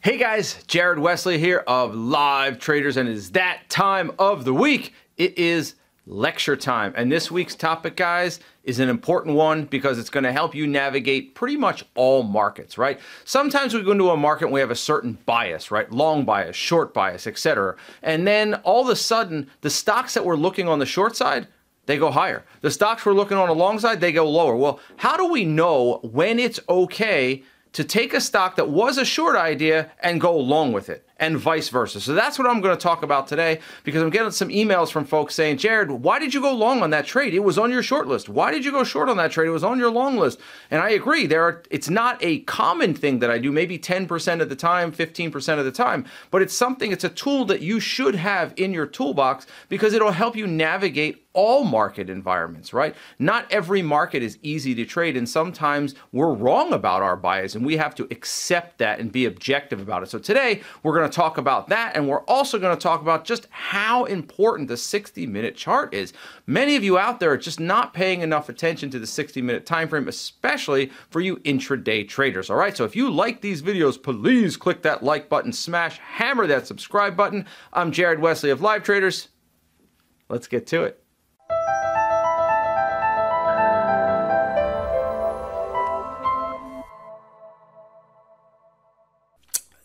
Hey guys, Jared Wesley here of Live Traders, and it is that time of the week. It is lecture time. And this week's topic, guys, is an important one because it's going to help you navigate pretty much all markets, right? Sometimes we go into a market and we have a certain bias, right? Long bias, short bias, etc. And then all of a sudden, the stocks that we're looking on the short side, they go higher. The stocks we're looking on the long side, they go lower. Well, how do we know when it's okay to take a stock that was a short idea and go along with it? and vice versa. So that's what I'm going to talk about today because I'm getting some emails from folks saying, Jared, why did you go long on that trade? It was on your short list. Why did you go short on that trade? It was on your long list. And I agree. There are it's not a common thing that I do, maybe 10% of the time, 15% of the time, but it's something, it's a tool that you should have in your toolbox because it'll help you navigate all market environments, right? Not every market is easy to trade, and sometimes we're wrong about our bias, and we have to accept that and be objective about it. So today, we're going to talk about that, and we're also going to talk about just how important the 60 minute chart is. Many of you out there are just not paying enough attention to the 60 minute time frame, especially for you intraday traders. All right, so if you like these videos, please click that like button, smash, hammer that subscribe button. I'm Jared Wesley of Live Traders. Let's get to it.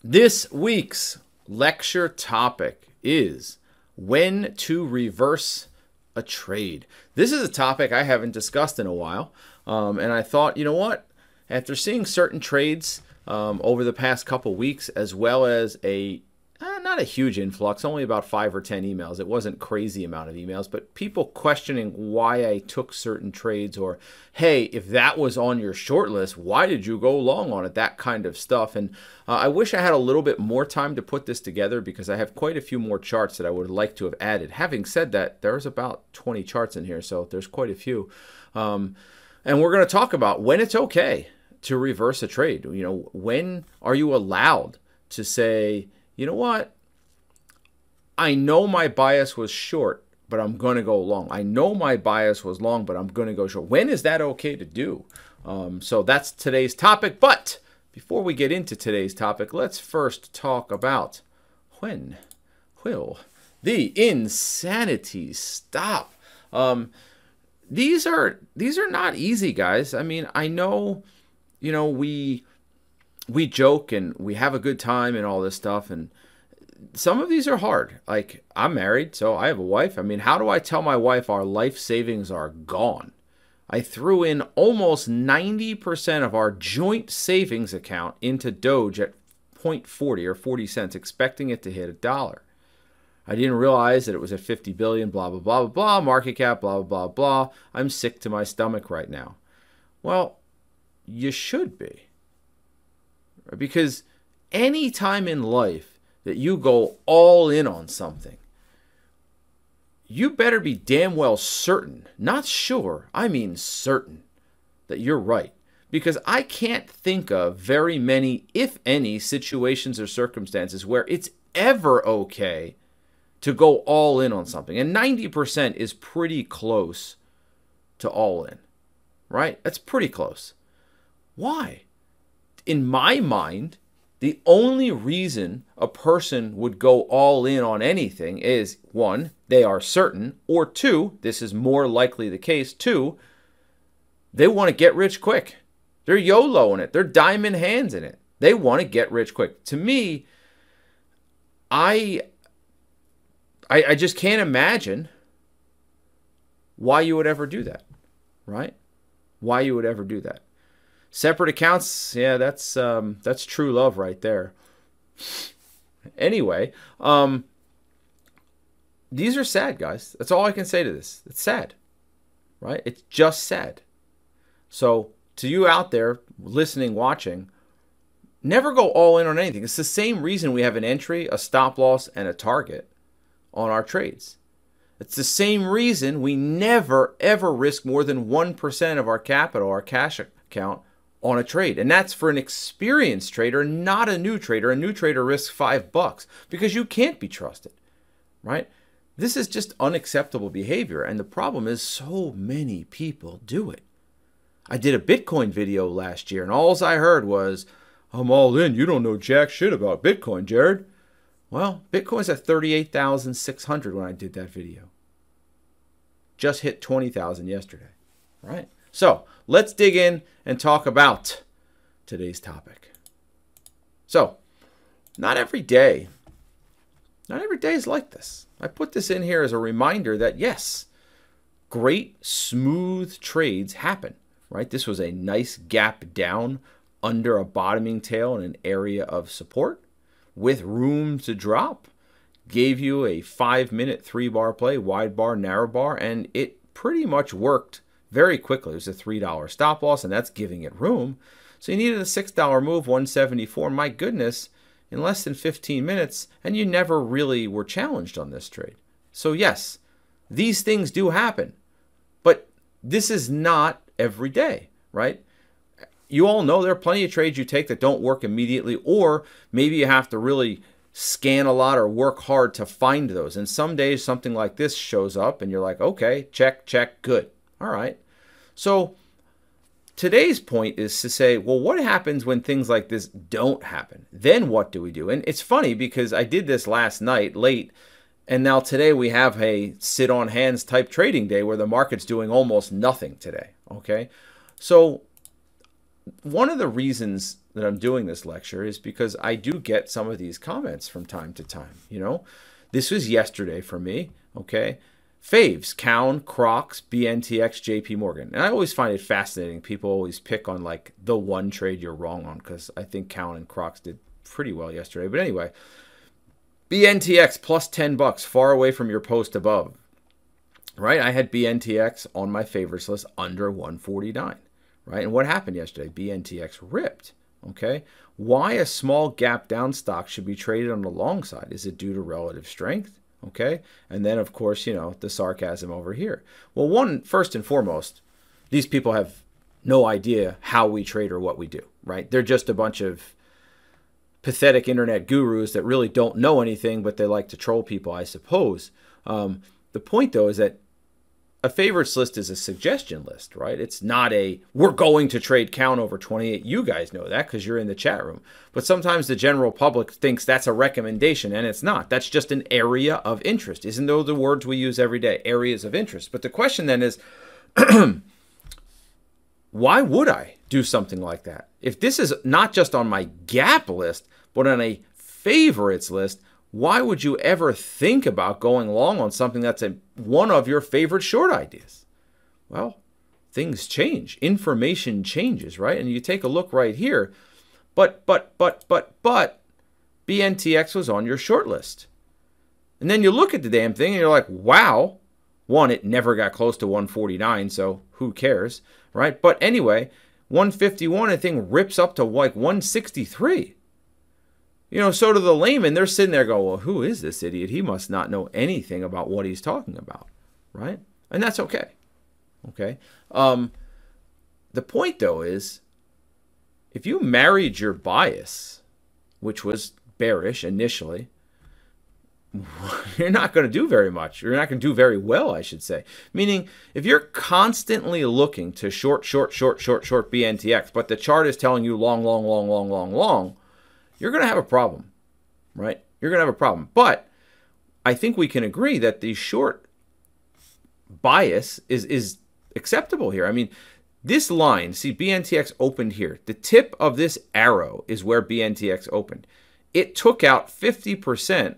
This week's lecture topic is when to reverse a trade. This is a topic I haven't discussed in a while, um, and I thought, you know what? After seeing certain trades um, over the past couple weeks, as well as a not a huge influx, only about five or 10 emails. It wasn't crazy amount of emails, but people questioning why I took certain trades or, hey, if that was on your short list, why did you go long on it? That kind of stuff. And uh, I wish I had a little bit more time to put this together because I have quite a few more charts that I would like to have added. Having said that, there's about 20 charts in here, so there's quite a few. Um, and we're going to talk about when it's okay to reverse a trade. You know, when are you allowed to say, you know what? I know my bias was short, but I'm going to go long. I know my bias was long, but I'm going to go short. When is that okay to do? Um, so that's today's topic. But before we get into today's topic, let's first talk about when will the insanity stop? Um, these are these are not easy, guys. I mean, I know, you know, we we joke and we have a good time and all this stuff and some of these are hard. Like i'm married so i have a wife. I mean how do i tell my wife our life savings are gone? I threw in almost 90% of our joint savings account into doge at 0.40 or 40 cents expecting it to hit a dollar. I didn't realize that it was at 50 billion blah blah blah blah blah market cap blah blah blah blah. I'm sick to my stomach right now. Well you should be. Because any time in life that you go all in on something, you better be damn well certain, not sure, I mean certain, that you're right. Because I can't think of very many, if any, situations or circumstances where it's ever okay to go all in on something. And 90% is pretty close to all in, right? That's pretty close. Why? in my mind, the only reason a person would go all in on anything is one, they are certain, or two, this is more likely the case, two, they want to get rich quick. They're YOLO in it, they're diamond hands in it. They want to get rich quick. To me, I, I, I just can't imagine why you would ever do that, right? Why you would ever do that. Separate accounts, yeah, that's um, that's true love right there. Anyway, um, these are sad, guys. That's all I can say to this. It's sad, right? It's just sad. So, to you out there listening, watching, never go all in on anything. It's the same reason we have an entry, a stop loss, and a target on our trades. It's the same reason we never, ever risk more than 1% of our capital, our cash account, on a trade. And that's for an experienced trader, not a new trader. A new trader risks five bucks because you can't be trusted, right? This is just unacceptable behavior. And the problem is so many people do it. I did a Bitcoin video last year, and all I heard was, I'm all in. You don't know jack shit about Bitcoin, Jared. Well, Bitcoin's at 38,600 when I did that video. Just hit 20,000 yesterday, right? So let's dig in and talk about today's topic. So, not every day, not every day is like this. I put this in here as a reminder that yes, great smooth trades happen, right? This was a nice gap down under a bottoming tail in an area of support with room to drop. Gave you a five minute three bar play, wide bar, narrow bar, and it pretty much worked very quickly. It was a $3 stop loss, and that's giving it room. So you needed a $6 move, 174. My goodness, in less than 15 minutes, and you never really were challenged on this trade. So, yes, these things do happen, but this is not every day, right? You all know there are plenty of trades you take that don't work immediately, or maybe you have to really scan a lot or work hard to find those. And some days something like this shows up and you're like, okay, check, check, good. All right. So today's point is to say, well, what happens when things like this don't happen? Then what do we do? And it's funny because I did this last night late, and now today we have a sit on hands type trading day where the market's doing almost nothing today. Okay. So, one of the reasons that I'm doing this lecture is because I do get some of these comments from time to time. You know, this was yesterday for me. Okay faves Cowen, Crocs, BNTX, JP Morgan. And I always find it fascinating. People always pick on like the one trade you're wrong on because I think Cowen and Crocs did pretty well yesterday. But anyway, BNTX plus 10 bucks, far away from your post above. Right? I had BNTX on my favorites list under 149. Right? And what happened yesterday? BNTX ripped. Okay. Why a small gap down stock should be traded on the long side? Is it due to relative strength? Okay. And then, of course, you know, the sarcasm over here. Well, one, first and foremost, these people have no idea how we trade or what we do, right? They're just a bunch of pathetic internet gurus that really don't know anything, but they like to troll people, I suppose. Um, the point, though, is that a favorites list is a suggestion list, right? It's not a we're going to trade count over 28. You guys know that because you're in the chat room. But sometimes the general public thinks that's a recommendation, and it's not. That's just an area of interest. Isn't those the words we use every day? Areas of interest. But the question then is why would I do something like that? If this is not just on my gap list, but on a favorites list, why would you ever think about going long on something that's a, one of your favorite short ideas? Well, things change. Information changes, right? And you take a look right here. But, but, but, but, but, BNTX was on your short list. And then you look at the damn thing and you're like, wow. One, it never got close to 149, so who cares, right? But anyway, 151, I think rips up to like 163. You know, so to the layman, they're sitting there going, well, who is this idiot? He must not know anything about what he's talking about, right? And that's okay. Okay. Um, the point, though, is if you married your bias, which was bearish initially, you're not going to do very much. You're not going to do very well, I should say. Meaning, if you're constantly looking to short, short, short, short, short BNTX, but the chart is telling you long, long, long, long, long, long, you're going to have a problem, right? You're going to have a problem. But I think we can agree that the short bias is is acceptable here. I mean, this line, see BNTX opened here. The tip of this arrow is where BNTX opened. It took out 50%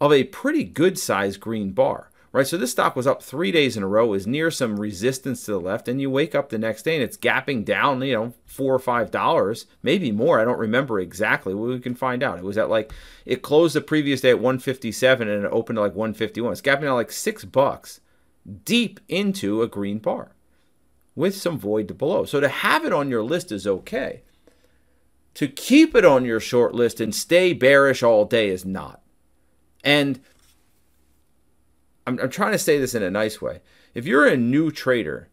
of a pretty good sized green bar right? So this stock was up three days in a row, is near some resistance to the left, and you wake up the next day and it's gapping down, you know, four or five dollars, maybe more. I don't remember exactly. Well, we can find out. It was at like it closed the previous day at 157 and it opened at like 151. It's gapping out like six bucks deep into a green bar with some void to below. So to have it on your list is okay. To keep it on your short list and stay bearish all day is not. And I'm, I'm trying to say this in a nice way. If you're a new trader,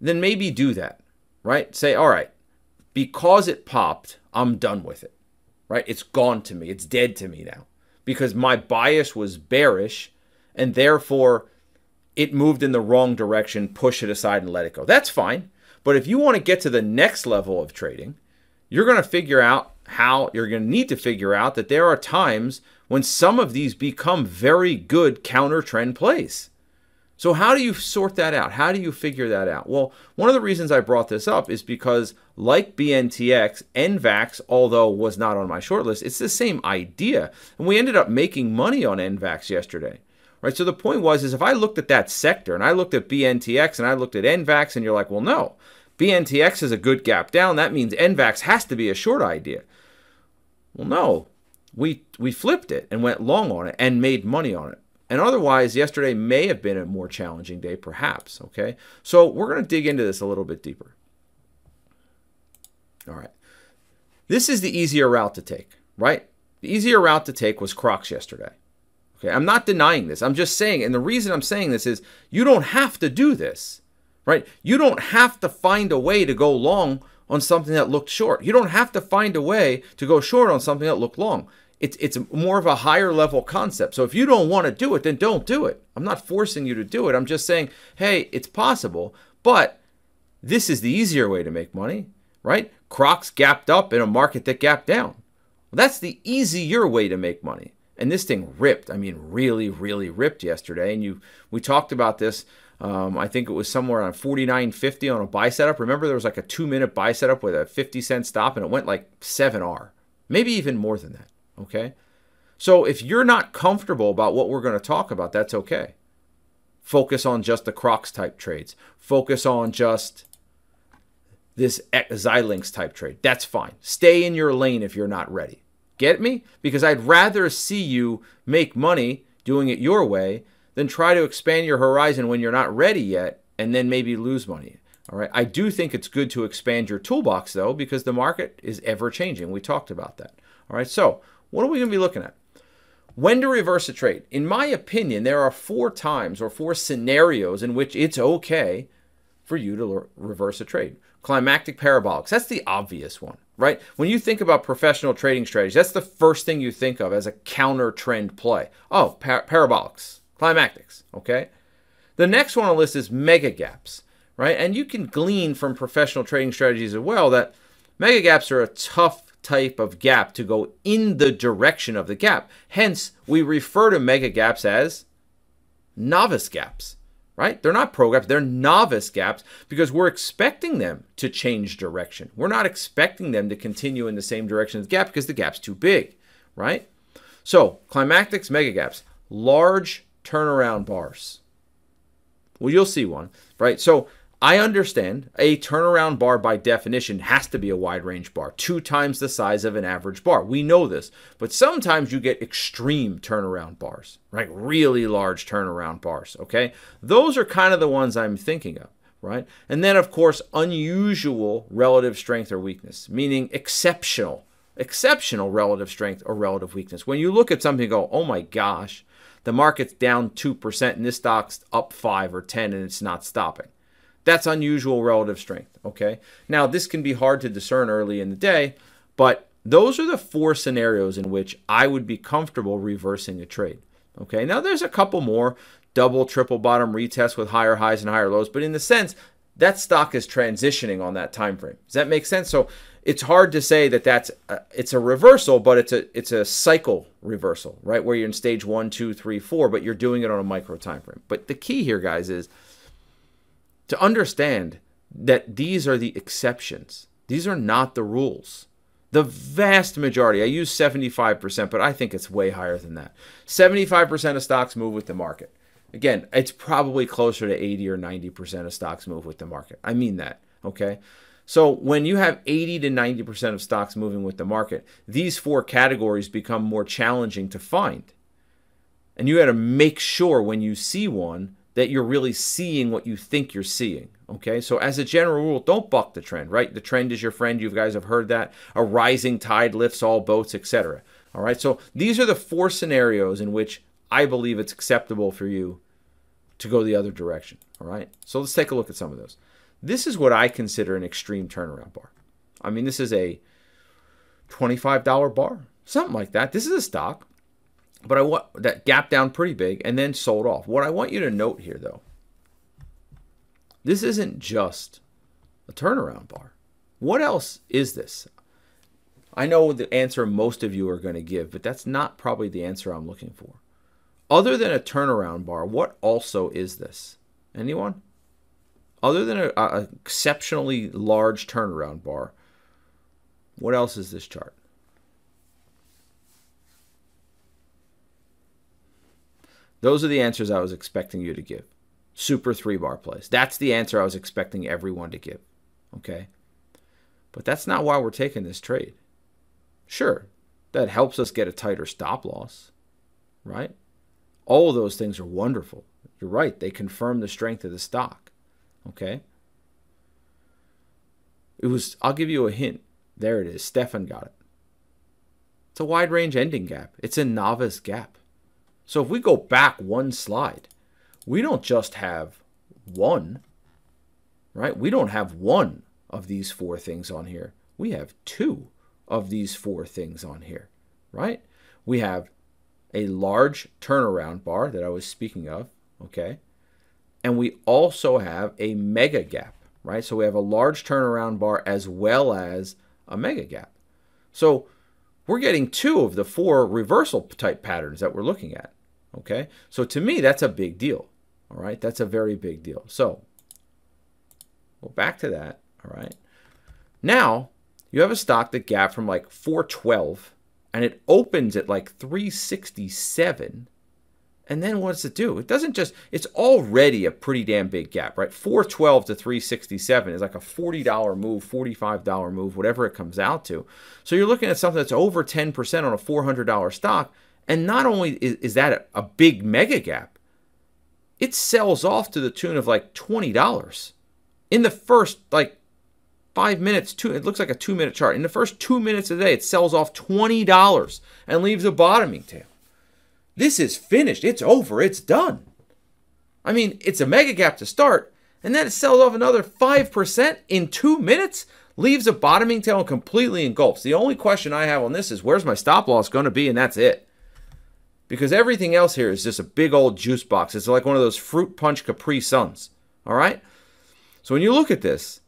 then maybe do that, right? Say, all right, because it popped, I'm done with it, right? It's gone to me. It's dead to me now because my bias was bearish and therefore it moved in the wrong direction, push it aside and let it go. That's fine. But if you want to get to the next level of trading, you're going to figure out how you're going to need to figure out that there are times when some of these become very good counter trend plays. So, how do you sort that out? How do you figure that out? Well, one of the reasons I brought this up is because, like BNTX, NVAX, although was not on my short list, it's the same idea. And we ended up making money on NVAX yesterday. Right? So the point was is if I looked at that sector and I looked at BNTX and I looked at NVAX and you're like, well, no, BNTX is a good gap down. That means NVAX has to be a short idea. Well, no, we we flipped it and went long on it and made money on it. And otherwise, yesterday may have been a more challenging day, perhaps. Okay. So we're going to dig into this a little bit deeper. All right. This is the easier route to take, right? The easier route to take was Crocs yesterday. Okay. I'm not denying this. I'm just saying, and the reason I'm saying this is you don't have to do this, right? You don't have to find a way to go long on something that looked short. You don't have to find a way to go short on something that looked long it's it's more of a higher level concept. So if you don't want to do it, then don't do it. I'm not forcing you to do it. I'm just saying, hey, it's possible, but this is the easier way to make money, right? Crocs gapped up in a market that gapped down. Well, that's the easier way to make money. And this thing ripped. I mean, really, really ripped yesterday. And you, we talked about this. Um, I think it was somewhere on 49.50 on a buy setup. Remember, there was like a two minute buy setup with a 50 cent stop, and it went like 7R, maybe even more than that. Okay? So if you're not comfortable about what we're going to talk about, that's okay. Focus on just the Crocs type trades. Focus on just this Xilinx type trade. That's fine. Stay in your lane if you're not ready. Get me? Because I'd rather see you make money doing it your way than try to expand your horizon when you're not ready yet and then maybe lose money. All right. I do think it's good to expand your toolbox though because the market is ever changing. We talked about that. All right. So, what are we going to be looking at? When to reverse a trade. In my opinion, there are four times or four scenarios in which it's okay for you to reverse a trade. Climactic parabolics, that's the obvious one, right? When you think about professional trading strategies, that's the first thing you think of as a counter trend play. Oh, par- parabolics, climactics, okay? The next one on the list is mega gaps, right? And you can glean from professional trading strategies as well that mega gaps are a tough type of gap to go in the direction of the gap. Hence, we refer to mega gaps as novice gaps, right? They're not pro gaps, they're novice gaps because we're expecting them to change direction. We're not expecting them to continue in the same direction as the gap because the gap's too big, right? So, climactics, mega gaps, large turnaround bars. Well, you'll see one, right? So, I understand a turnaround bar by definition has to be a wide range bar, two times the size of an average bar. We know this, but sometimes you get extreme turnaround bars, right? Really large turnaround bars, okay? Those are kind of the ones I'm thinking of, right? And then, of course, unusual relative strength or weakness, meaning exceptional, exceptional relative strength or relative weakness. When you look at something and go, oh my gosh, the market's down 2% and this stock's up 5 or 10 and it's not stopping that's unusual relative strength, okay? Now, this can be hard to discern early in the day, but those are the four scenarios in which I would be comfortable reversing a trade. Okay, now there's a couple more double, triple bottom retest with higher highs and higher lows, but in the sense that stock is transitioning on that time frame. Does that make sense? So it's hard to say that that's a, it's a reversal, but it's a it's a cycle reversal, right? Where you're in stage one, two, three, four, but you're doing it on a micro time frame. But the key here, guys, is to understand that these are the exceptions. These are not the rules. The vast majority, I use 75%, but I think it's way higher than that. 75% of stocks move with the market. Again, it's probably closer to 80 or 90% of stocks move with the market. I mean that, okay? So when you have 80 to 90% of stocks moving with the market, these four categories become more challenging to find. And you got to make sure when you see one that you're really seeing what you think you're seeing. Okay, so as a general rule, don't buck the trend, right? The trend is your friend. You guys have heard that. A rising tide lifts all boats, etc. All right, so these are the four scenarios in which I believe it's acceptable for you to go the other direction. All right, so let's take a look at some of those. This is what I consider an extreme turnaround bar. I mean, this is a $25 bar, something like that. This is a stock but I want that gap down pretty big and then sold off. What I want you to note here, though, this isn't just a turnaround bar. What else is this? I know the answer most of you are going to give, but that's not probably the answer I'm looking for. Other than a turnaround bar, what also is this? Anyone? Other than an exceptionally large turnaround bar, what else is this chart? Those are the answers I was expecting you to give. Super three bar plays. That's the answer I was expecting everyone to give. Okay? But that's not why we're taking this trade. Sure, that helps us get a tighter stop loss, right? All of those things are wonderful. You're right. They confirm the strength of the stock. Okay? It was, I'll give you a hint. There it is. Stefan got it. It's a wide range ending gap. It's a novice gap. So if we go back one slide, we don't just have one, right? We don't have one of these four things on here. We have two of these four things on here, right? We have a large turnaround bar that I was speaking of, okay? And we also have a mega gap, right? So we have a large turnaround bar as well as a mega gap. So we're getting two of the four reversal type patterns that we're looking at. Okay, so to me, that's a big deal. All right, that's a very big deal. So, well, back to that. All right, now you have a stock that gapped from like 412 and it opens at like 367 and then what does it do? It doesn't just, it's already a pretty damn big gap, right? 412 to 367 is like a $40 move, $45 move, whatever it comes out to. So you're looking at something that's over 10% on a $400 stock. And not only is, is that a, a big mega gap, it sells off to the tune of like $20 in the first like five minutes, two, it looks like a two minute chart. In the first two minutes of the day, it sells off $20 and leaves a bottoming tail. This is finished. It's over. It's done. I mean, it's a mega gap to start, and then it sells off another 5% in two minutes, leaves a bottoming tail and completely engulfs. The only question I have on this is where's my stop loss going to be, and that's it. Because everything else here is just a big old juice box. It's like one of those fruit punch Capri Suns. All right? So when you look at this,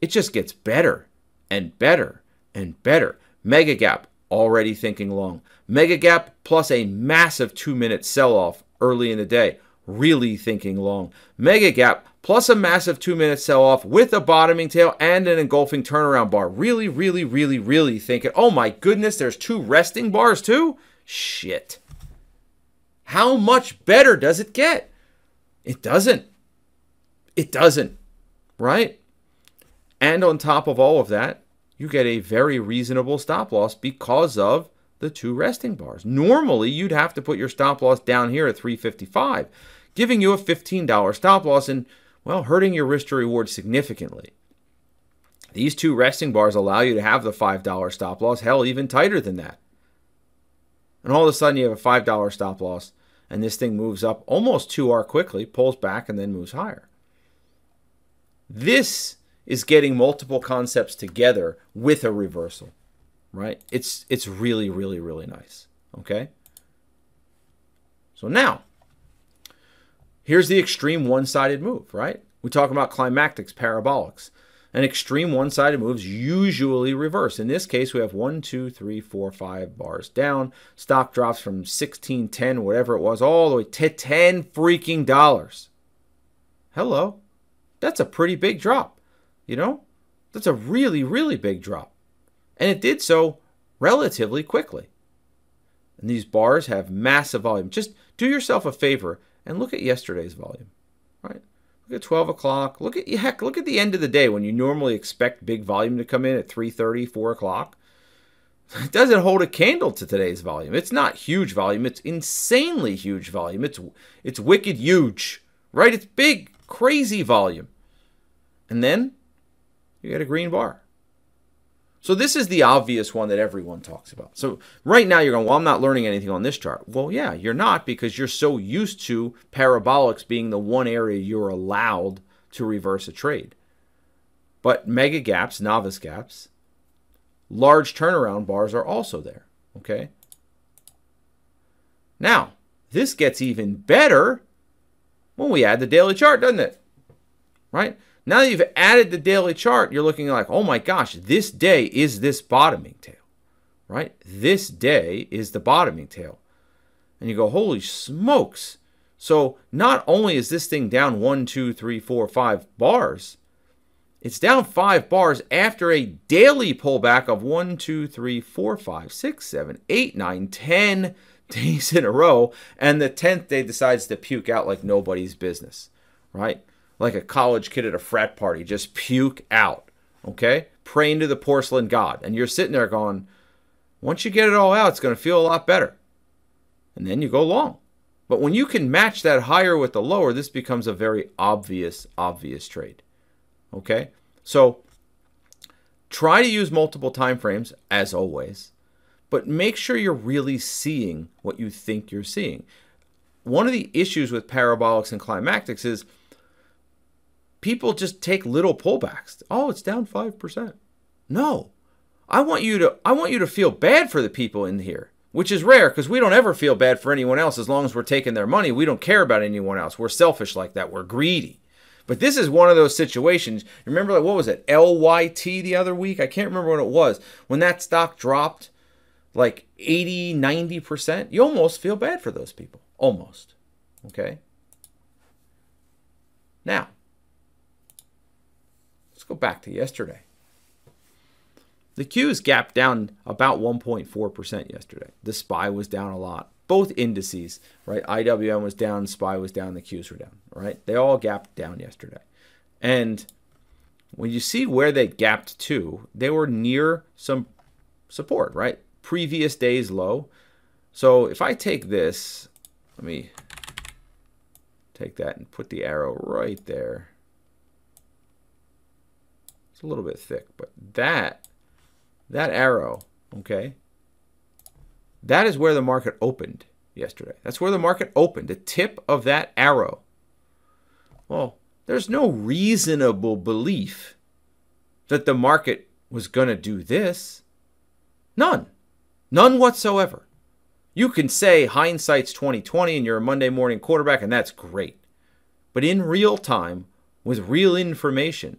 it just gets better and better and better. Mega gap, already thinking long. Mega gap plus a massive two minute sell off early in the day, really thinking long. Mega gap plus a massive two minute sell off with a bottoming tail and an engulfing turnaround bar. Really, really, really, really thinking, oh my goodness, there's two resting bars too? Shit. How much better does it get? It doesn't. It doesn't, right? And on top of all of that, you get a very reasonable stop loss because of the two resting bars. Normally, you'd have to put your stop loss down here at 355, giving you a $15 stop loss and, well, hurting your risk to reward significantly. These two resting bars allow you to have the $5 stop loss, hell, even tighter than that. And all of a sudden, you have a $5 stop loss, and this thing moves up almost 2R quickly, pulls back, and then moves higher. This is getting multiple concepts together with a reversal, right? It's it's really really really nice. Okay. So now, here's the extreme one-sided move, right? We talk about climactics, parabolics. An extreme one-sided moves usually reverse. In this case, we have one, two, three, four, five bars down. Stock drops from 1610, whatever it was, all the way to 10 freaking dollars. Hello. That's a pretty big drop. You know, that's a really, really big drop. And it did so relatively quickly. And these bars have massive volume. Just do yourself a favor and look at yesterday's volume, right? Look at 12 o'clock. Look at, heck, look at the end of the day when you normally expect big volume to come in at 3.30, 4 o'clock. It doesn't hold a candle to today's volume. It's not huge volume. It's insanely huge volume. It's, it's wicked huge, right? It's big, crazy volume. And then you get a green bar. So this is the obvious one that everyone talks about. So right now you're going, well, I'm not learning anything on this chart. Well, yeah, you're not because you're so used to parabolics being the one area you're allowed to reverse a trade. But mega gaps, novice gaps, large turnaround bars are also there. Okay. Now, this gets even better when we add the daily chart, doesn't it? Right? Now that you've added the daily chart, you're looking like, oh my gosh, this day is this bottoming tail. right? This day is the bottoming tail. And you go, holy smokes. So not only is this thing down one, two, three, four, five bars, it's down five bars after a daily pullback of one, two, three, four, five, six, seven, eight, nine, ten days in a row. And the 10th day decides to puke out like nobody's business, right? Like a college kid at a frat party, just puke out, okay? Praying to the porcelain god. And you're sitting there going, once you get it all out, it's going to feel a lot better. And then you go long. But when you can match that higher with the lower, this becomes a very obvious, obvious trade. Okay? So try to use multiple time frames as always, but make sure you're really seeing what you think you're seeing. One of the issues with parabolics and climactics is people just take little pullbacks. Oh, it's down 5%. No. I want you to I want you to feel bad for the people in here, which is rare because we don't ever feel bad for anyone else as long as we're taking their money. We don't care about anyone else. We're selfish like that. We're greedy. But this is one of those situations. Remember, like, what was it? LYT the other week? I can't remember what it was. When that stock dropped like 80, 90%, you almost feel bad for those people. Almost. Okay? Now, go back to yesterday. The Qs gapped down about 1.4% yesterday. The SPY was down a lot. Both indices, right? IWM was down, SPY was down, the Qs were down, right? They all gapped down yesterday. And when you see where they gapped to, they were near some support, right? Previous day's low. So if I take this, let me take that and put the arrow right there. It's a little bit thick, but that that arrow, okay, that is where the market opened yesterday. That's where the market opened, the tip of that arrow. Well, there's no reasonable belief that the market was going to do this. None. None whatsoever. You can say hindsight's 2020 and you're a Monday morning quarterback and that's great. But in real time with real information,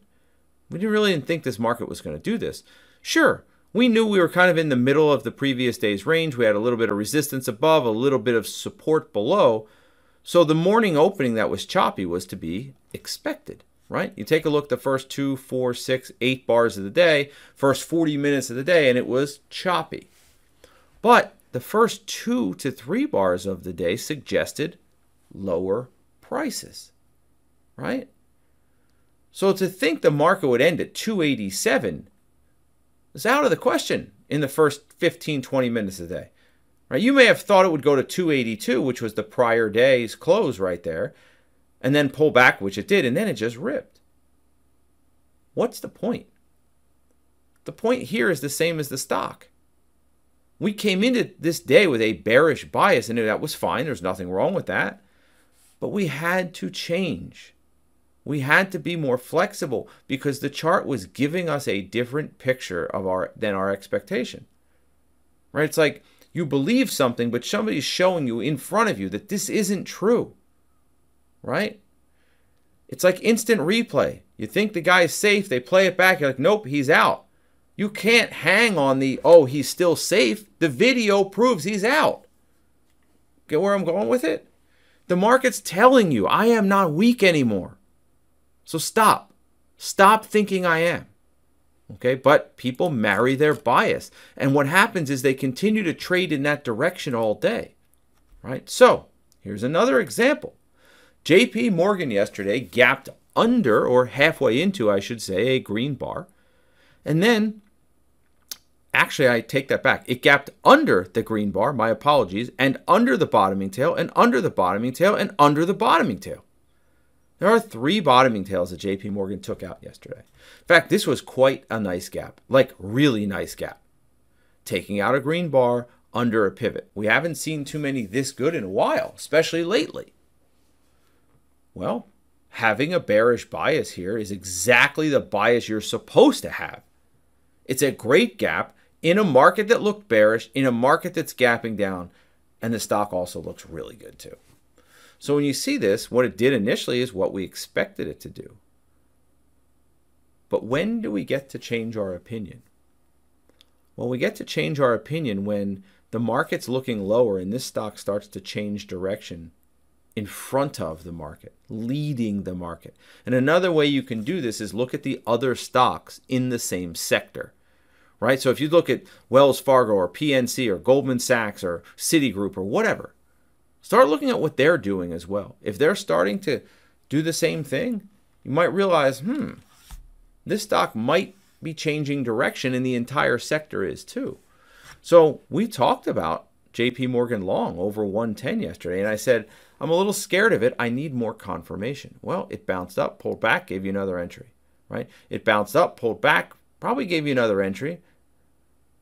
we didn't really think this market was going to do this. Sure, we knew we were kind of in the middle of the previous day's range. We had a little bit of resistance above, a little bit of support below. So the morning opening that was choppy was to be expected, right? You take a look the first two, four, six, eight bars of the day, first 40 minutes of the day, and it was choppy. But the first two to three bars of the day suggested lower prices, right? So to think the market would end at 287 is out of the question in the first 15, 20 minutes of the day. Right? You may have thought it would go to 282, which was the prior day's close right there, and then pull back, which it did, and then it just ripped. What's the point? The point here is the same as the stock. We came into this day with a bearish bias, and that was fine. There's nothing wrong with that. But we had to change. We had to be more flexible because the chart was giving us a different picture of our than our expectation. Right? It's like you believe something, but somebody's showing you in front of you that this isn't true. Right? It's like instant replay. You think the guy's safe, they play it back, you're like, nope, he's out. You can't hang on the, oh, he's still safe. The video proves he's out. Get where I'm going with it? The market's telling you, I am not weak anymore. So stop. Stop thinking I am. Okay, but people marry their bias. And what happens is they continue to trade in that direction all day. Right? So here's another example. JP Morgan yesterday gapped under, or halfway into, I should say, a green bar. And then, actually, I take that back. It gapped under the green bar, my apologies, and under the bottoming tail, and under the bottoming tail, and under the bottoming tail. There are three bottoming tails that JP Morgan took out yesterday. In fact, this was quite a nice gap, like really nice gap. Taking out a green bar under a pivot. We haven't seen too many this good in a while, especially lately. Well, having a bearish bias here is exactly the bias you're supposed to have. It's a great gap in a market that looked bearish, in a market that's gapping down, and the stock also looks really good too. So when you see this, what it did initially is what we expected it to do. But when do we get to change our opinion? Well, we get to change our opinion when the market's looking lower and this stock starts to change direction in front of the market, leading the market. And another way you can do this is look at the other stocks in the same sector. Right? So if you look at Wells Fargo or PNC or Goldman Sachs or Citigroup or whatever, start looking at what they're doing as well. If they're starting to do the same thing, you might realize, hmm, this stock might be changing direction and the entire sector is too. So we talked about JP Morgan long over 110 yesterday, and I said, I'm a little scared of it. I need more confirmation. Well, it bounced up, pulled back, gave you another entry, right? It bounced up, pulled back, probably gave you another entry.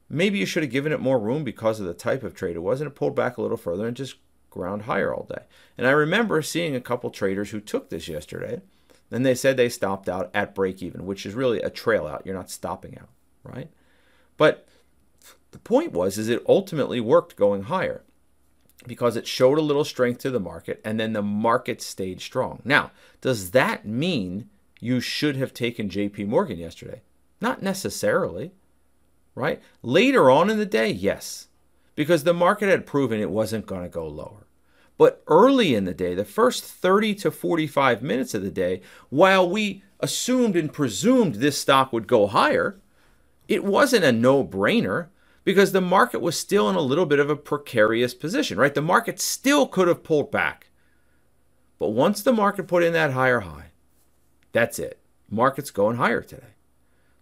Maybe you should have given it more room because of the type of trade it was, and it pulled back a little further and just ground higher all day. And I remember seeing a couple traders who took this yesterday, and they said they stopped out at break even, which is really a trail out. You're not stopping out, right? But the point was is it ultimately worked going higher because it showed a little strength to the market and then the market stayed strong. Now, does that mean you should have taken JP Morgan yesterday? Not necessarily, right? Later on in the day, yes, because the market had proven it wasn't going to go lower. But early in the day, the first 30 to 45 minutes of the day, while we assumed and presumed this stock would go higher, it wasn't a no brainer because the market was still in a little bit of a precarious position, right? The market still could have pulled back. But once the market put in that higher high, that's it. Market's going higher today.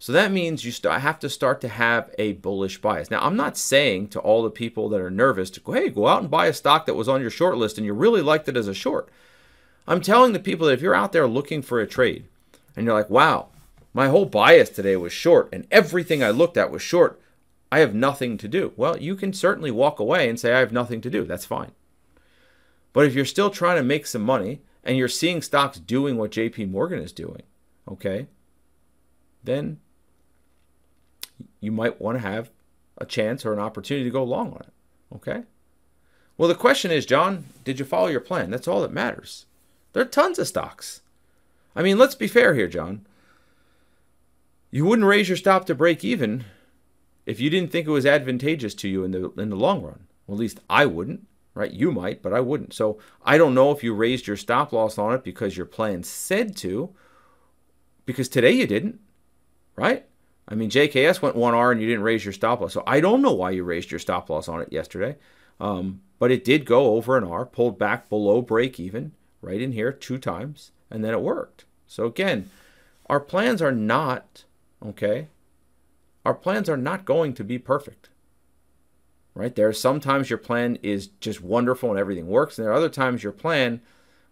So that means you st- have to start to have a bullish bias. Now, I'm not saying to all the people that are nervous to go, hey, go out and buy a stock that was on your short list and you really liked it as a short. I'm telling the people that if you're out there looking for a trade and you're like, wow, my whole bias today was short and everything I looked at was short, I have nothing to do. Well, you can certainly walk away and say, I have nothing to do. That's fine. But if you're still trying to make some money and you're seeing stocks doing what JP Morgan is doing, okay, then you might want to have a chance or an opportunity to go long on it. Okay? Well, the question is, John, did you follow your plan? That's all that matters. There are tons of stocks. I mean, let's be fair here, John. You wouldn't raise your stop to break even if you didn't think it was advantageous to you in the in the long run. Well, at least I wouldn't, right? You might, but I wouldn't. So I don't know if you raised your stop loss on it because your plan said to, because today you didn't, right? I mean, JKS went 1R and you didn't raise your stop loss. So I don't know why you raised your stop loss on it yesterday. Um, but it did go over an R, pulled back below break even, right in here two times, and then it worked. So again, our plans are not, okay, our plans are not going to be perfect. Right? There are sometimes your plan is just wonderful and everything works, and there are other times your plan,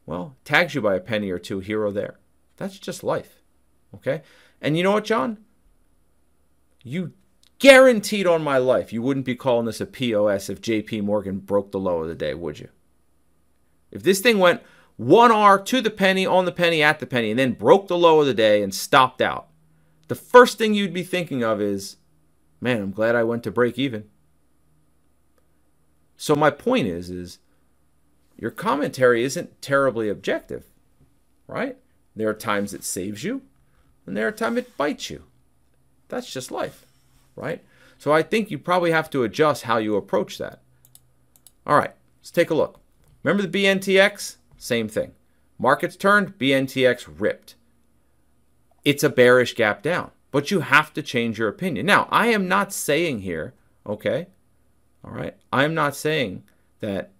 well, tags you by a penny or two here or there. That's just life. Okay? And you know what, John? You guaranteed on my life you wouldn't be calling this a POS if JP Morgan broke the low of the day, would you? If this thing went 1R to the penny, on the penny, at the penny, and then broke the low of the day and stopped out, the first thing you'd be thinking of is, man, I'm glad I went to break even. So my point is is your commentary isn't terribly objective, right? There are times it saves you, and there are times it bites you. That's just life, right? So I think you probably have to adjust how you approach that. All right, let's take a look. Remember the BNTX? Same thing. Markets turned, BNTX ripped it's a bearish gap down. But you have to change your opinion. Now, I am not saying here, okay, all right, I'm not saying that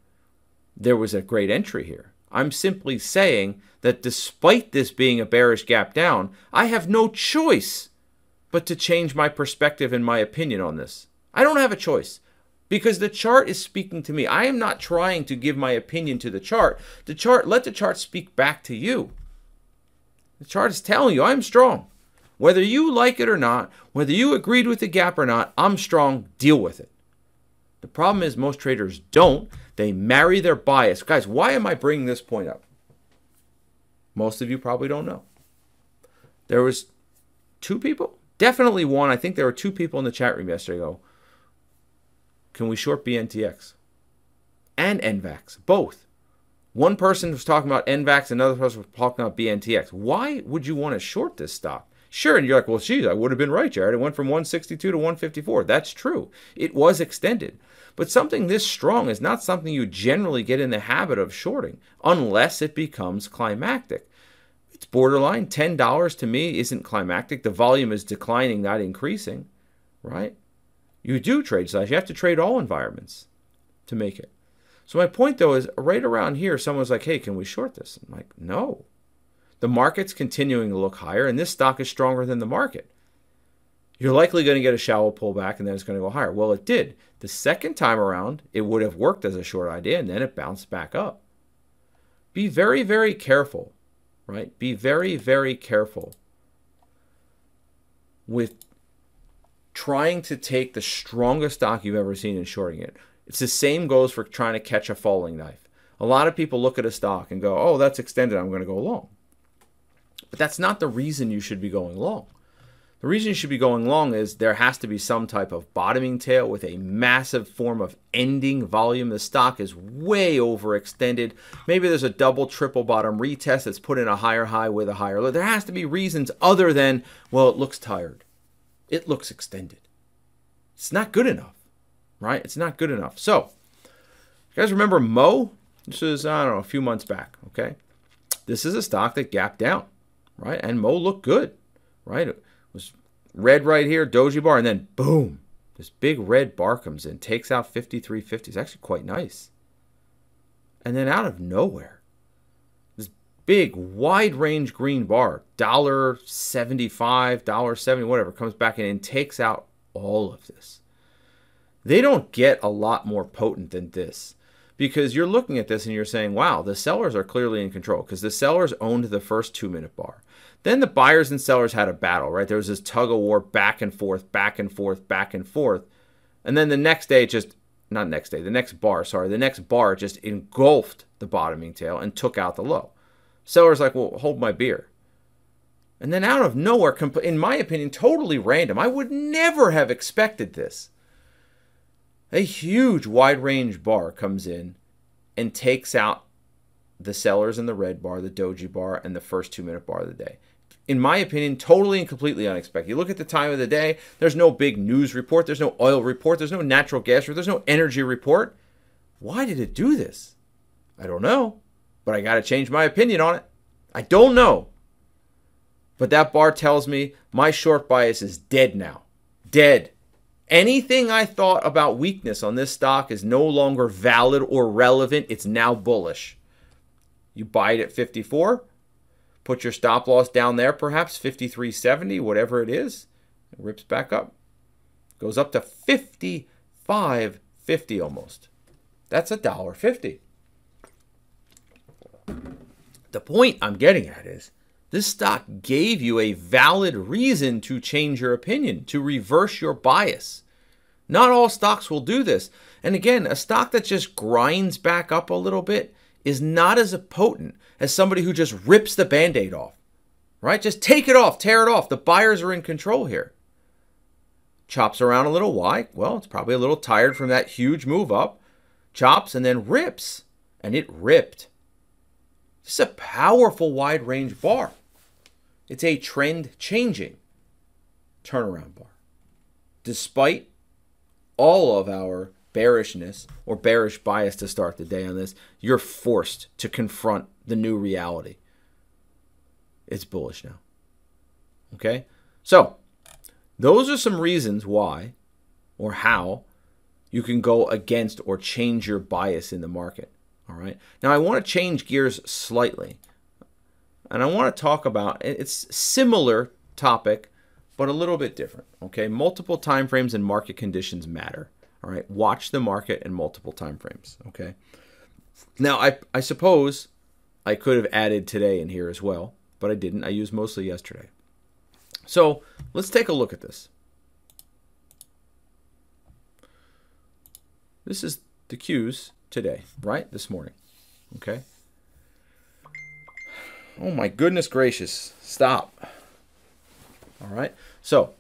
there was a great entry here. I'm simply saying that despite this being a bearish gap down, I have no choice but to change my perspective and my opinion on this. I don't have a choice because the chart is speaking to me. I am not trying to give my opinion to the chart. The chart, let the chart speak back to you. The chart is telling you I'm strong. Whether you like it or not, whether you agreed with the gap or not, I'm strong. Deal with it. The problem is most traders don't. They marry their bias. Guys, why am I bringing this point up? Most of you probably don't know. There was two people, definitely one. I think there were two people in the chat room yesterday go, can we short BNTX? And NVAX, both. One person was talking about NVAX, another person was talking about BNTX. Why would you want to short this stock? Sure, and you're like, well, geez, I would have been right, Jared. It went from 162 to 154. That's true. It was extended. But something this strong is not something you generally get in the habit of shorting unless it becomes climactic. It's borderline. $10 to me isn't climactic. The volume is declining, not increasing, right? You do trade size. You have to trade all environments to make it. So my point though is right around here, someone's like, hey, can we short this? I'm like, no. The market's continuing to look higher, and this stock is stronger than the market you're likely going to get a shallow pullback and then it's going to go higher. Well, it did. The second time around, it would have worked as a short idea and then it bounced back up. Be very, very careful, right? Be very, very careful with trying to take the strongest stock you've ever seen and shorting it. It's the same goes for trying to catch a falling knife. A lot of people look at a stock and go, oh, that's extended. I'm going to go long. But that's not the reason you should be going long. The reason you should be going long is there has to be some type of bottoming tail with a massive form of ending volume. The stock is way overextended. Maybe there's a double, triple bottom retest that's put in a higher high with a higher low. There has to be reasons other than, well, it looks tired. It looks extended. It's not good enough, right? It's not good enough. So, you guys remember Mo? This is, I don't know, a few months back, okay? This is a stock that gapped down, right? And Mo looked good, right? Was red right here, doji bar, and then boom, this big red bar comes in, takes out 5350. It's actually quite nice. And then out of nowhere, this big wide range green bar, dollar 75, dollar 70, whatever, comes back in and takes out all of this. They don't get a lot more potent than this because you're looking at this and you're saying, wow, the sellers are clearly in control because the sellers owned the first two minute bar. Then the buyers and sellers had a battle, right? There was this tug of war back and forth, back and forth, back and forth. And then the next day, just not next day, the next bar, sorry, the next bar just engulfed the bottoming tail and took out the low. Sellers like, well, hold my beer. And then out of nowhere, in my opinion, totally random. I would never have expected this. A huge wide range bar comes in and takes out the sellers in the red bar, the doji bar, and the first two minute bar of the day in my opinion, totally and completely unexpected. You look at the time of the day, there's no big news report, there's no oil report, there's no natural gas report, there's no energy report. Why did it do this? I don't know, but I got to change my opinion on it. I don't know. But that bar tells me my short bias is dead now. Dead. Anything I thought about weakness on this stock is no longer valid or relevant. It's now bullish. You buy it at 54, Put your stop loss down there, perhaps 53.70, whatever it is. It rips back up. Goes up to 55.50 almost. That's a dollar fifty. The point I'm getting at is this stock gave you a valid reason to change your opinion, to reverse your bias. Not all stocks will do this. And again, a stock that just grinds back up a little bit is not as potent as somebody who just rips the band aid off, right? Just take it off, tear it off. The buyers are in control here. Chops around a little. Why? Well, it's probably a little tired from that huge move up. Chops and then rips. And it ripped. This is a powerful wide range bar. It's a trend changing turnaround bar. Despite all of our bearishness or bearish bias to start the day on this, you're forced to confront the new reality. It's bullish now. Okay? So, those are some reasons why or how you can go against or change your bias in the market. All right. Now, I want to change gears slightly. And I want to talk about it's similar topic, but a little bit different. Okay. Multiple time frames and market conditions matter. All right, watch the market in multiple time frames. Okay. Now, I, I suppose I could have added today in here as well, but I didn't. I used mostly yesterday. So let's take a look at this. This is the Qs today, right? This morning. Okay. Oh my goodness gracious. Stop. All right. So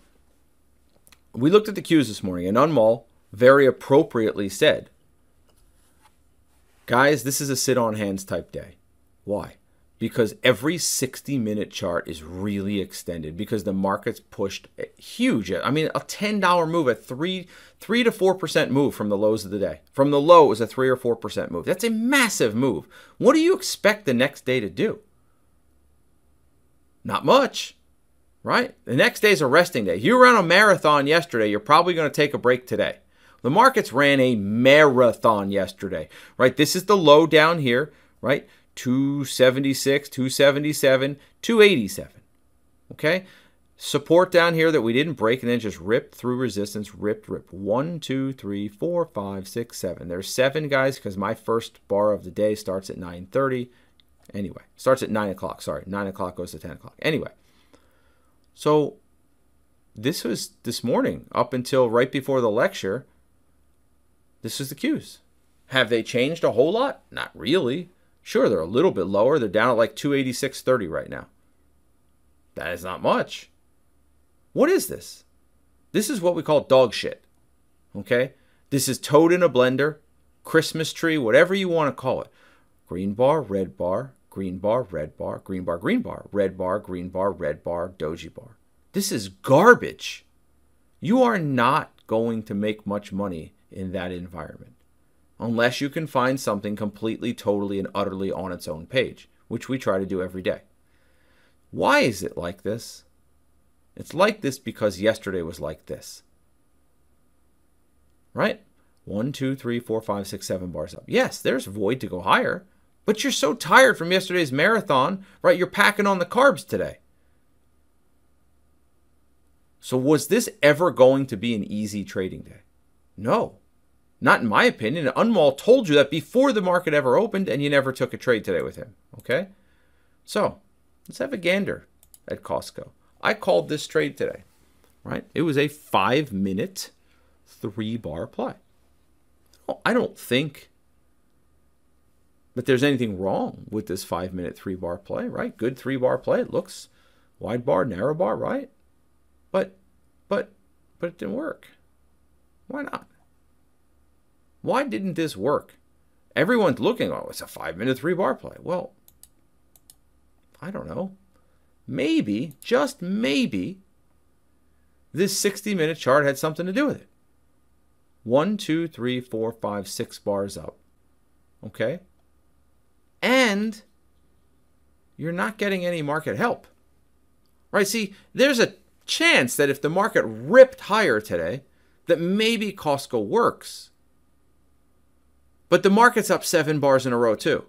we looked at the Qs this morning, and Anmol very appropriately said, Guys, this is a sit on hands type day. Why? because every 60 minute chart is really extended because the market's pushed huge. I mean, a $10 move, a 3 3 to 4% move from the lows of the day. From the low, it was a 3 or 4% move. That's a massive move. What do you expect the next day to do? Not much, right? The next day is a resting day. You ran a marathon yesterday, you're probably going to take a break today. The markets ran a marathon yesterday, right? This is the low down here, right? 276, 277, 287. Okay? Support down here that we didn't break and then just ripped through resistance, ripped, ripped. One, two, three, four, five, six, seven. There's seven guys because my first bar of the day starts at 9:30. Anyway, starts at 9 o'clock. Sorry, 9 o'clock goes to 10 o'clock. Anyway, so this was this morning up until right before the lecture. This is the Qs. Have they changed a whole lot? Not really. Sure, they're a little bit lower. They're down at like 286.30 right now. That is not much. What is this? This is what we call dog shit. Okay? This is toad in a blender, Christmas tree, whatever you want to call it. Green bar, red bar, green bar, red bar, green bar, green bar, red bar, green bar, red bar, doji bar. This is garbage. You are not going to make much money in that environment unless you can find something completely, totally, and utterly on its own page, which we try to do every day. Why is it like this? It's like this because yesterday was like this. Right? One, two, three, four, five, six, seven bars up. Yes, there's void to go higher, but you're so tired from yesterday's marathon, right? You're packing on the carbs today. So, was this ever going to be an easy trading day? No. Not in my opinion. Anmol told you that before the market ever opened, and you never took a trade today with him. Okay? So, let's have a gander at Costco. I called this trade today, right? It was a five minute, three bar play. Oh, I don't think that there's anything wrong with this five minute, three bar play, right? Good three bar play. It looks wide bar, narrow bar, right? But, but, but it didn't work. Why not? Why didn't this work? Everyone's looking, oh, it's a five minute three bar play. Well, I don't know. Maybe, just maybe, this 60 minute chart had something to do with it. One, two, three, four, five, six bars up. Okay? And you're not getting any market help. Right? See, there's a chance that if the market ripped higher today, that maybe Costco works. But the market's up seven bars in a row, too.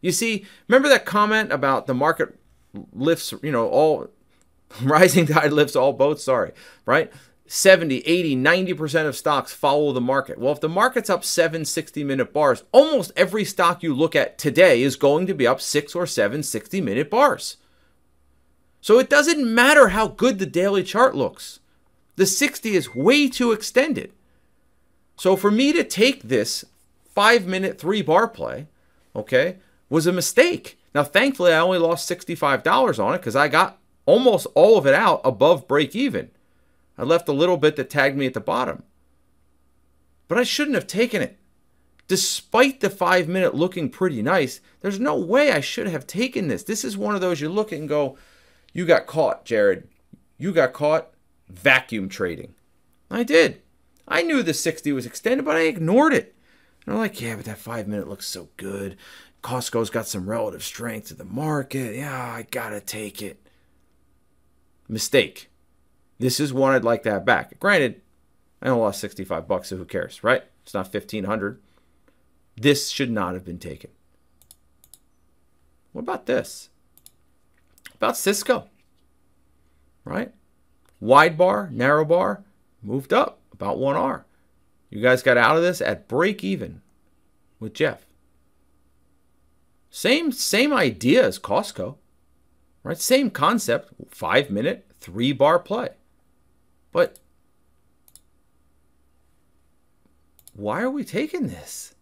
You see, remember that comment about the market lifts, you know, all rising tide lifts all boats? Sorry, right? 70, 80, 90% of stocks follow the market. Well, if the market's up seven 60 minute bars, almost every stock you look at today is going to be up six or seven 60 minute bars. So it doesn't matter how good the daily chart looks. The 60 is way too extended. So for me to take this five minute three bar play, okay, was a mistake. Now, thankfully, I only lost $65 on it because I got almost all of it out above break even. I left a little bit that tagged me at the bottom. But I shouldn't have taken it. Despite the five minute looking pretty nice, there's no way I should have taken this. This is one of those you look at and go, You got caught, Jared. You got caught vacuum trading. I did. I knew the 60 was extended, but I ignored it. And I'm like, yeah, but that five minute looks so good. Costco's got some relative strength to the market. Yeah, I gotta take it. Mistake. This is one I'd like to have back. Granted, I only lost 65 bucks, so who cares, right? It's not 1500. This should not have been taken. What about this? About Cisco, right? Wide bar, narrow bar, moved up about 1R. You guys got out of this at break even with Jeff. Same same idea as Costco. Right? Same concept, 5 minute, 3 bar play. But why are we taking this?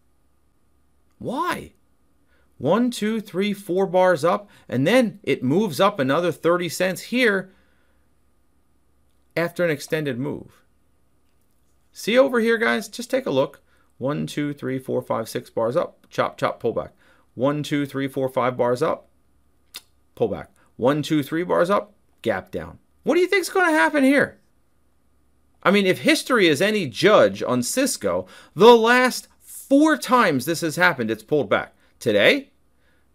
Why? One, two, three, four bars up, and then it moves up another 30 cents here after an extended move. See over here, guys? Just take a look. One, two, three, four, five, six bars up. Chop, chop, pull back. One, two, three, four, five bars up. pullback. One, two, three bars up, gap down. What do you think is going to happen here? I mean, if history is any judge on Cisco, the last four times this has happened, it's pulled back. Today,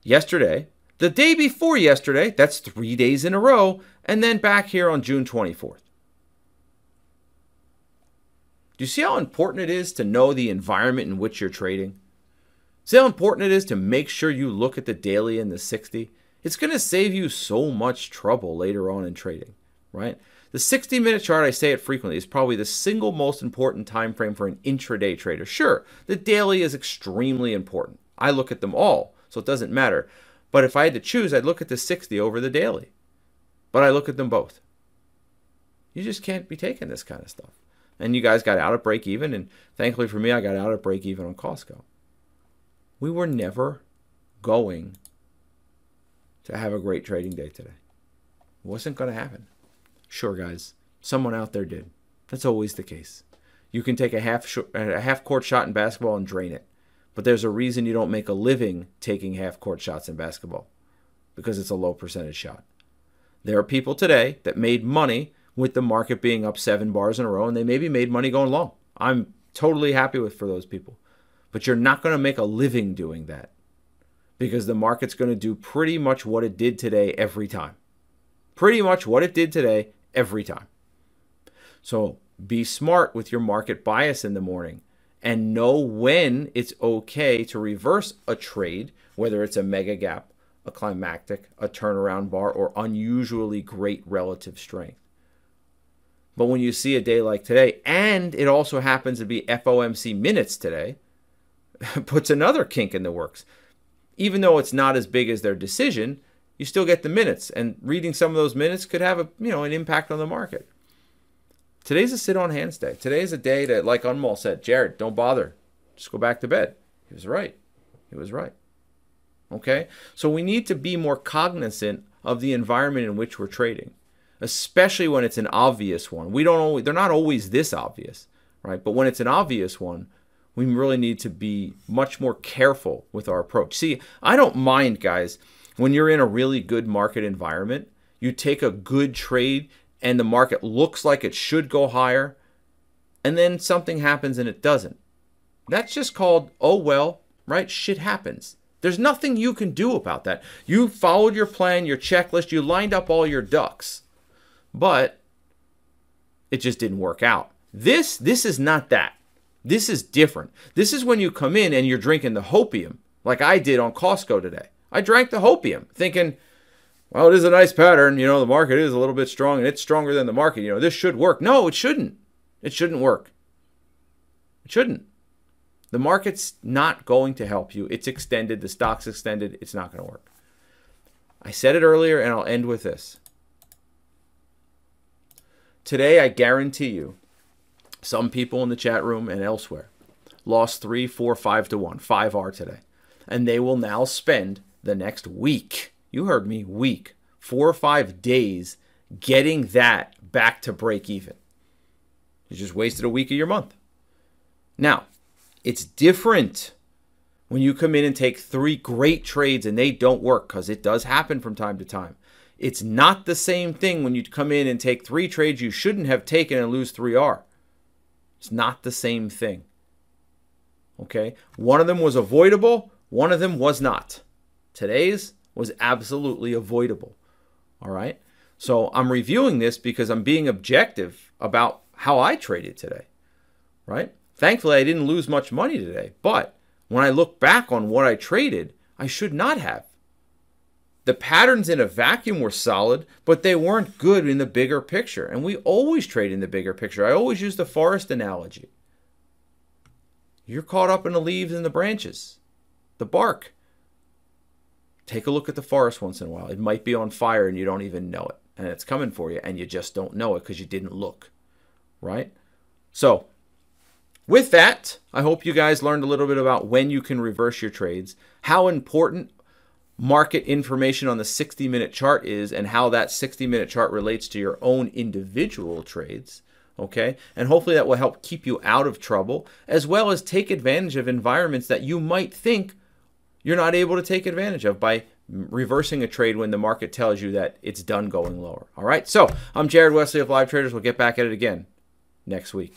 yesterday, the day before yesterday, that's three days in a row, and then back here on June 24th. Do you see how important it is to know the environment in which you're trading? See how important it is to make sure you look at the daily and the 60? It's going to save you so much trouble later on in trading, right? The 60 minute chart, I say it frequently, is probably the single most important time frame for an intraday trader. Sure, the daily is extremely important. I look at them all, so it doesn't matter. But if I had to choose, I'd look at the 60 over the daily. But I look at them both. You just can't be taking this kind of stuff. And you guys got out at break even, and thankfully for me, I got out at break even on Costco. We were never going to have a great trading day today. It wasn't going to happen. Sure, guys, someone out there did. That's always the case. You can take a half a half court shot in basketball and drain it, but there's a reason you don't make a living taking half court shots in basketball, because it's a low percentage shot. There are people today that made money with the market being up seven bars in a row, and they maybe made money going long. I'm totally happy with for those people, but you're not going to make a living doing that because the market's going to do pretty much what it did today every time. Pretty much what it did today every time. So be smart with your market bias in the morning and know when it's okay to reverse a trade, whether it's a mega gap, a climactic, a turnaround bar, or unusually great relative strength. But when you see a day like today, and it also happens to be FOMC minutes today, puts another kink in the works. Even though it's not as big as their decision, you still get the minutes, and reading some of those minutes could have a you know an impact on the market. Today's a sit on hands day. Today is a day that, like Anmol said, Jared, don't bother, just go back to bed. He was right. He was right. Okay, so we need to be more cognizant of the environment in which we're trading, especially when it's an obvious one. We don't always, they're not always this obvious, right? But when it's an obvious one, we really need to be much more careful with our approach. See, I don't mind, guys when you're in a really good market environment, you take a good trade and the market looks like it should go higher, and then something happens and it doesn't. That's just called, oh well, right? Shit happens. There's nothing you can do about that. You followed your plan, your checklist, you lined up all your ducks, but it just didn't work out. This, this is not that. This is different. This is when you come in and you're drinking the hopium, like I did on Costco today. I drank the hopium thinking, well, it is a nice pattern. You know, the market is a little bit strong and it's stronger than the market. You know, this should work. No, it shouldn't. It shouldn't work. It shouldn't. The market's not going to help you. It's extended. The stock's extended. It's not going to work. I said it earlier and I'll end with this. Today, I guarantee you, some people in the chat room and elsewhere lost three, four, five to one. Five are today. And they will now spend the next week. You heard me, week, four or five days getting that back to break even. You just wasted a week of your month. Now, it's different when you come in and take three great trades and they don't work because it does happen from time to time. It's not the same thing when you come in and take three trades you shouldn't have taken and lose 3R. It's not the same thing. Okay? One of them was avoidable, one of them was not. Today's was absolutely avoidable. All right. So I'm reviewing this because I'm being objective about how I traded today. Right. Thankfully, I didn't lose much money today. But when I look back on what I traded, I should not have. The patterns in a vacuum were solid, but they weren't good in the bigger picture. And we always trade in the bigger picture. I always use the forest analogy. You're caught up in the leaves and the branches, the bark. Take a look at the forest once in a while. It might be on fire and you don't even know it. And it's coming for you and you just don't know it because you didn't look. Right? So, with that, I hope you guys learned a little bit about when you can reverse your trades, how important market information on the 60 minute chart is, and how that 60 minute chart relates to your own individual trades. Okay, and hopefully that will help keep you out of trouble as well as take advantage of environments that you might think you're not able to take advantage of by reversing a trade when the market tells you that it's done going lower. All right. So I'm Jared Wesley of Live Traders. We'll get back at it again next week.